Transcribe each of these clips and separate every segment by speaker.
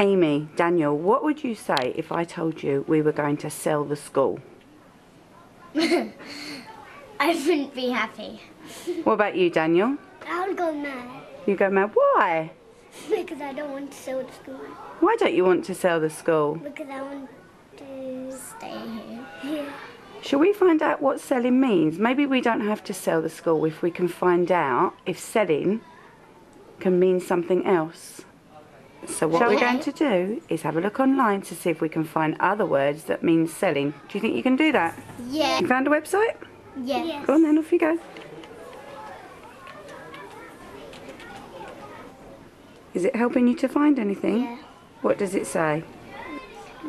Speaker 1: Amy, Daniel, what would you say if I told you we were going to sell the school?
Speaker 2: I wouldn't be happy.
Speaker 1: What about you, Daniel?
Speaker 2: I would go mad
Speaker 1: You go mad. Why?
Speaker 2: because I don't want to sell the school.
Speaker 1: Why don't you want to sell the school?
Speaker 2: Because I want to stay here.
Speaker 1: Shall we find out what selling means? Maybe we don't have to sell the school if we can find out if selling can mean something else. So what we're
Speaker 2: Okay.
Speaker 1: going to do is have a look online to see if we can find other words that mean selling. Do you think you can do that?
Speaker 2: Yeah.
Speaker 1: You found a website?
Speaker 2: Yes.
Speaker 1: Go on then, off you go. Is it helping you to find anything?
Speaker 2: Yeah.
Speaker 1: What does it say?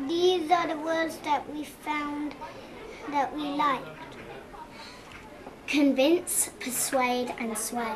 Speaker 2: These are the words that we found that we liked. Convince, persuade, and sway.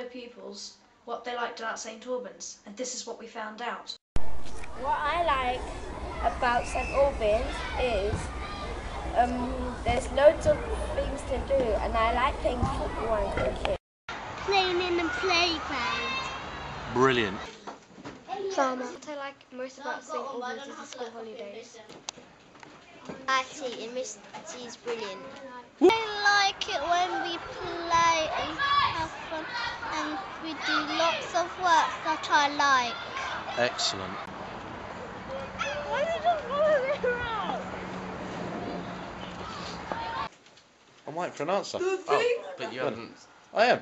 Speaker 3: Fellow pupils what they liked about St Aubyn's, and this is what we found out.
Speaker 4: What I like about St Aubyn's is um, there's loads of things to do, and I like playing football and cricket.
Speaker 2: Playing in the playground.
Speaker 5: Brilliant.
Speaker 4: Drama. What I like most about St Aubyn's is the school holidays.
Speaker 2: Actually, Miss T is brilliant. I like it when we play and have fun and we do lots of work that I like.
Speaker 5: Excellent.
Speaker 2: Why did you follow me around?
Speaker 6: I'm waiting for an answer.
Speaker 7: Oh, but you haven't.
Speaker 6: I am.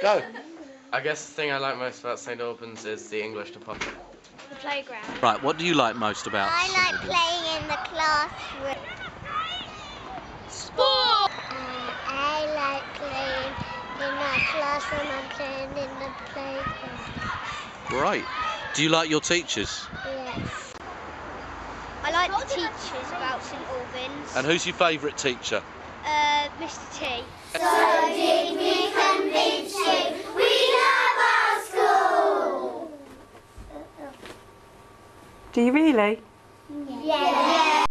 Speaker 6: Go.
Speaker 7: I guess the thing I like most about St Aubyn's is the English department.
Speaker 4: The playground.
Speaker 5: Right, what do you like most about
Speaker 2: I like playing in the classroom. Sport! I like playing in my classroom and playing in the playground.
Speaker 5: Great. Do you like your teachers?
Speaker 2: Yes. I like the teachers about St Aubyn's.
Speaker 5: And who's your favourite teacher?
Speaker 2: Uh, Mr. T. So did we convince you we love our school?
Speaker 1: Do you really?
Speaker 2: Yeah.